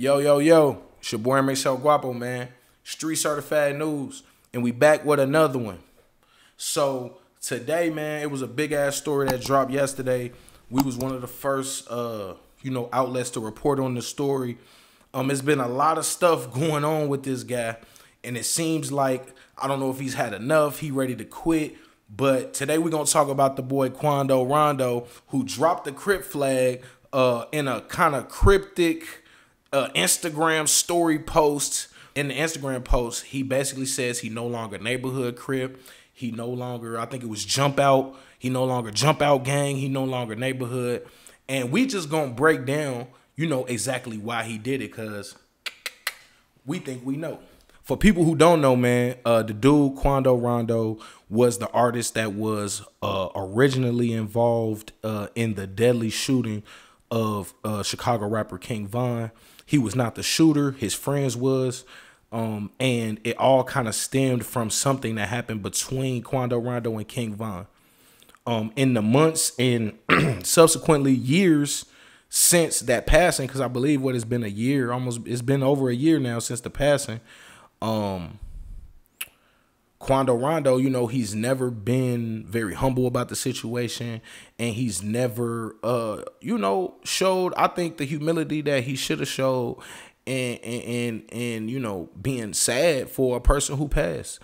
Yo, yo, yo. It's your boy Michelle Guapo, man. Street certified news. And we back with another one. So today, man, it was a big ass story that dropped yesterday. We was one of the first uh, you know, outlets to report on the story. Um, it's been a lot of stuff going on with this guy, and it seems like I don't know if he's had enough, he ready to quit. But today we're gonna talk about the boy Quando Rondo, who dropped the Crip flag uh, in a kind of cryptic uh, Instagram story post. In the Instagram post, he basically says he no longer neighborhood Crip. He no longer, I think it was jump out. He no longer jump out gang. He no longer neighborhood. And we just gonna break down, you know, exactly why he did it, cause we think we know. For people who don't know, man, uh, the dude Quando Rondo was the artist that was uh, originally involved uh, in the deadly shooting of uh, Chicago rapper King Von. He was not the shooter; his friends was. Um, and it all kind of stemmed from something that happened between Quando Rondo and King Von. Um, in the months and subsequently years since that passing, because I believe what has been a year, almost it's been over a year now since the passing. Um, Quando Rondo, you know, he's never been very humble about the situation and he's never uh, you know, showed I think the humility that he should have showed and and and, and you know, being sad for a person who passed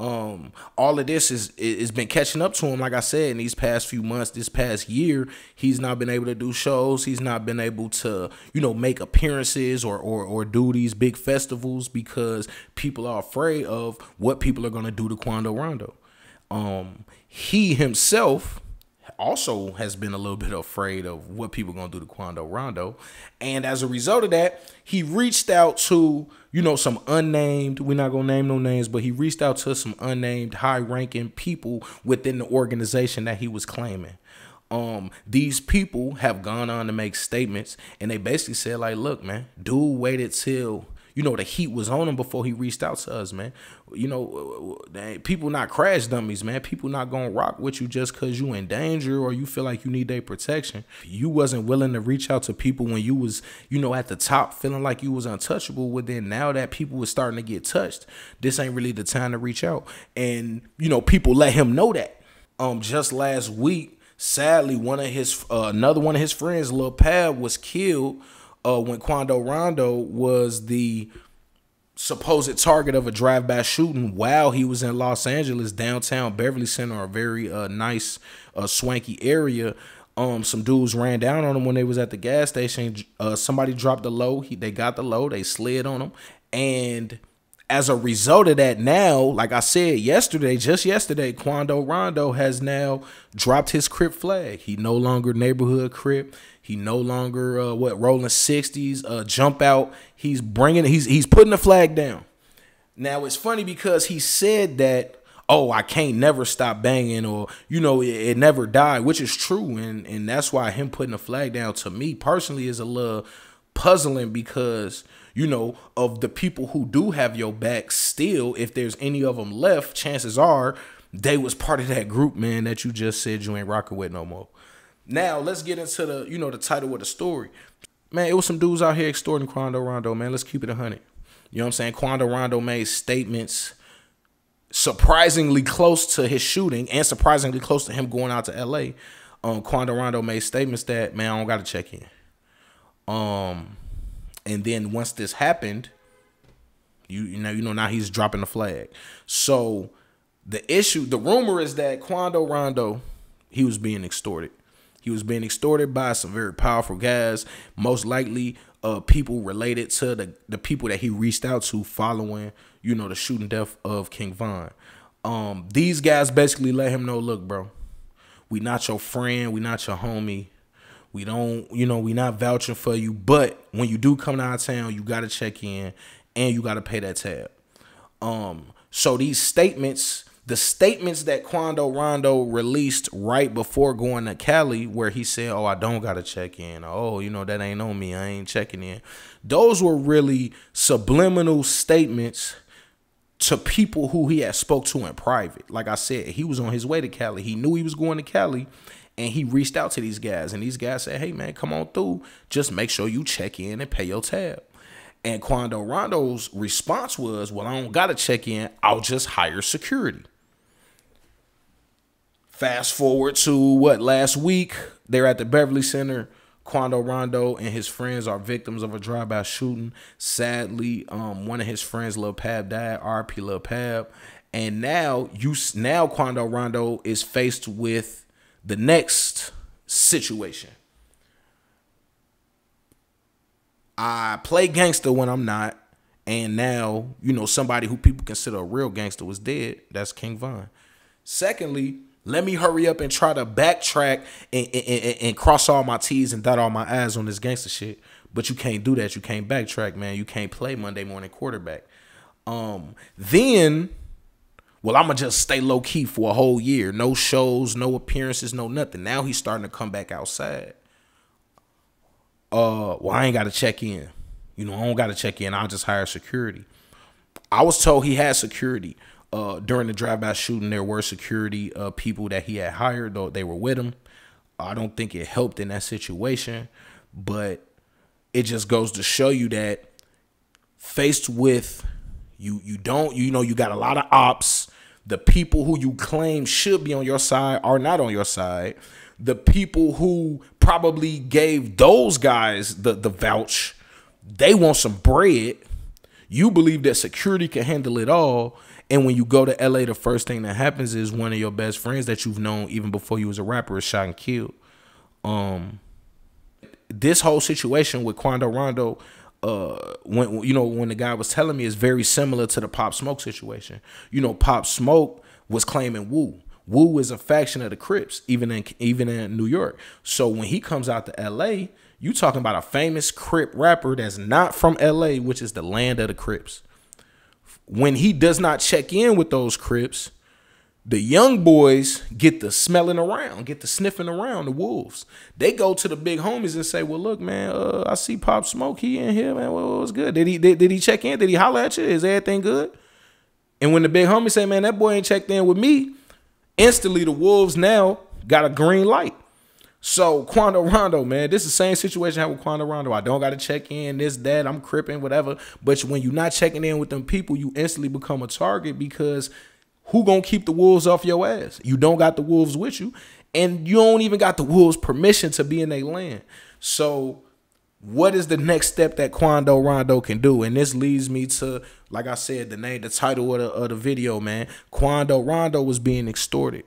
um, all of this is is been catching up to him. Like I said, in these past few months, this past year, he's not been able to do shows. He's not been able to, you know, make appearances or or, or do these big festivals because people are afraid of what people are gonna do to Quando Rondo. Um, he himself also has been a little bit afraid of what people gonna do to Quando Rondo, and as a result of that, he reached out to you know some unnamed. We're not gonna name no names, but he reached out to some unnamed, high-ranking people within the organization that he was claiming. Um, these people have gone on to make statements, and they basically said like, "Look, man, dude waited till." You know the heat was on him before he reached out to us, man. You know, people not crash dummies, man. People not gonna rock with you just cause you in danger or you feel like you need their protection. You wasn't willing to reach out to people when you was, you know, at the top, feeling like you was untouchable. Well, then now that people was starting to get touched, this ain't really the time to reach out. And you know, people let him know that. Um, just last week, sadly, one of his uh, another one of his friends, Lul Pab, was killed uh, when Quando Rondo was the supposed target of a drive-by shooting while he was in Los Angeles, downtown Beverly Center, a very uh, nice, uh, swanky area. Um, some dudes ran down on him when they was at the gas station. Uh, somebody dropped the low. He, they got the low. They slid on him, and as a result of that, now, like I said yesterday, just yesterday, Quando Rondo has now dropped his Crip flag. He no longer neighborhood Crip. He no longer uh, what rolling sixties, uh, jump out. He's bringing. He's he's putting the flag down. Now it's funny because he said that. Oh, I can't never stop banging, or you know, it, it never died, which is true, and and that's why him putting the flag down to me personally is a little puzzling because you know, of the people who do have your back still, if there's any of them left, chances are they was part of that group, man, that you just said you ain't rocking with no more. Now let's get into the, you know, the title of the story. Man, it was some dudes out here extorting Quando Rondo, man. Let's keep it a hundred. You know what I'm saying? Quando Rondo made statements surprisingly close to his shooting and surprisingly close to him going out to LA. Um, Quando Rondo made statements that, man, I don't gotta check in. Um, and then once this happened, you you know you know now he's dropping the flag. So the issue, the rumor is that Quando Rondo, he was being extorted. He was being extorted by some very powerful guys, most likely uh people related to the the people that he reached out to following, you know, the shooting death of King Von. Um, these guys basically let him know, look, bro, we not your friend, we not your homie. We don't, you know, we not vouching for you, but when you do come to our town, you got to check in and you got to pay that tab. Um, so these statements, the statements that Quando Rondo released right before going to Cali, where he said, "Oh, I don't got to check in," oh, you know, that ain't on me, I ain't checking in. Those were really subliminal statements to people who he had spoke to in private. Like I said, he was on his way to Cali. He knew he was going to Cali and he reached out to these guys and these guys said hey man come on through just make sure you check in and pay your tab And Quando Rondo's response was, Well, I don't gotta check in, I'll just hire security. Fast forward to what last week, they're at the Beverly Center. Quando Rondo and his friends are victims of a drive-by shooting. Sadly, um, one of his friends, Lul Pab, died. RP Lul Pab. And now you now Quando Rondo is faced with the next situation. I play gangster when I'm not, and now you know somebody who people consider a real gangster was dead. That's King Von. Secondly, let me hurry up and try to backtrack and, and, and, cross all my T's and dot all my I's on this gangster shit. But you can't do that. You can't backtrack, man. You can't play Monday morning quarterback. Um, then, well, I'ma just stay low key for a whole year. No shows, no appearances, no nothing. Now he's starting to come back outside. Uh, well, I ain't gotta check in. You know, I don't gotta check in. I'll just hire security. I was told he had security uh, during the drive-by shooting, there were security uh, people that he had hired, though they were with him. I don't think it helped in that situation, but it just goes to show you that faced with you, you don't, you know, you got a lot of ops. The people who you claim should be on your side are not on your side. The people who probably gave those guys the the vouch, they want some bread. You believe that security can handle it all and when you go to LA, the first thing that happens is one of your best friends that you've known even before you was a rapper is shot and killed. Um, this whole situation with Quando Rondo, uh, when you know when the guy was telling me is very similar to the Pop Smoke situation. You know, Pop Smoke was claiming Woo. Woo is a faction of the Crips, even in even in New York. So when he comes out to LA, you talking about a famous Crip rapper that's not from LA, which is the land of the Crips when he does not check in with those Crips, the young boys get the smelling around, get the sniffing around the wolves. They go to the big homies and say, "Well, look, man, uh, I see Pop Smoke. He in here, man. What was good? Did he did, did he check in? Did he holler at you? Is everything good?" And when the big homies say, "Man, that boy ain't checked in with me," instantly the wolves now got a green light. So Quando Rondo, man, this is the same situation I have with Quando Rondo. I don't got to check in, this, that, I'm cripping, whatever. But when you're not checking in with them people, you instantly become a target because who gonna keep the wolves off your ass? You don't got the wolves with you, and you don't even got the wolves' permission to be in their land. So what is the next step that Quando Rondo can do? And this leads me to, like I said, the name, the title of the, of the video, man. Quando Rondo was being extorted.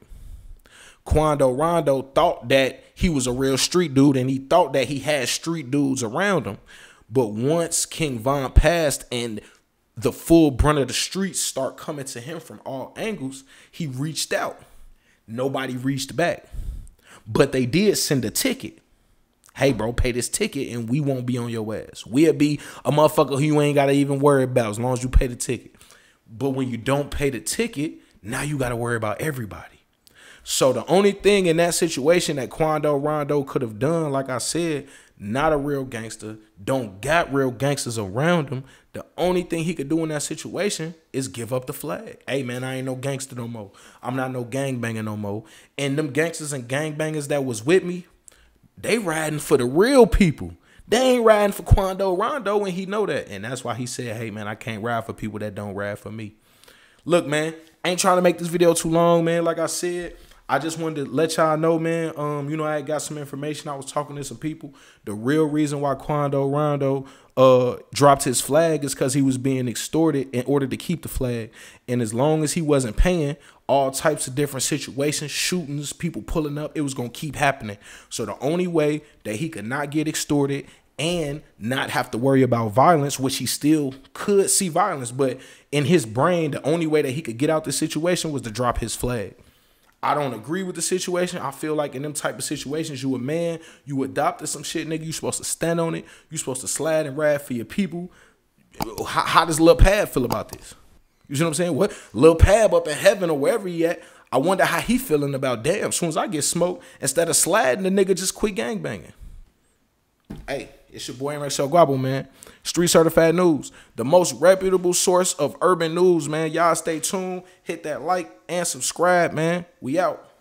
Quando Rondo thought that he was a real street dude and he thought that he had street dudes around him. But once King Von passed and the full brunt of the streets start coming to him from all angles, he reached out. Nobody reached back. But they did send a ticket. Hey, bro, pay this ticket and we won't be on your ass. We'll be a motherfucker who you ain't got to even worry about as long as you pay the ticket. But when you don't pay the ticket, now you got to worry about everybody. So the only thing in that situation that Quando Rondo could have done, like I said, not a real gangster, don't got real gangsters around him. The only thing he could do in that situation is give up the flag. Hey man, I ain't no gangster no more. I'm not no gangbanger no more. And them gangsters and gangbangers that was with me, they riding for the real people. They ain't riding for Quando Rondo, and he know that. And that's why he said, hey man, I can't ride for people that don't ride for me. Look, man, ain't trying to make this video too long, man. Like I said, I just wanted to let y'all know, man. Um, you know, I got some information. I was talking to some people. The real reason why Quando Rondo uh dropped his flag is because he was being extorted in order to keep the flag. And as long as he wasn't paying, all types of different situations, shootings, people pulling up, it was gonna keep happening. So the only way that he could not get extorted and not have to worry about violence, which he still could see violence, but in his brain, the only way that he could get out this situation was to drop his flag. I don't agree with the situation. I feel like in them type of situations, you a man, you adopted some shit, nigga. You supposed to stand on it. You supposed to slide and ride for your people. How, how does Lul Pab feel about this? You see what I'm saying? What Lul Pab up in heaven or wherever he at? I wonder how he feeling about damn. As soon as I get smoked, instead of sliding, the nigga just quit gang banging. Hey, it's your boy Rachel Guabo, man. Street Certified News, the most reputable source of urban news, man. Y'all stay tuned, hit that like and subscribe, man. We out.